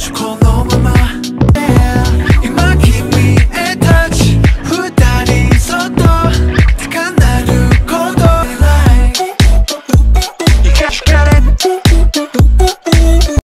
what you call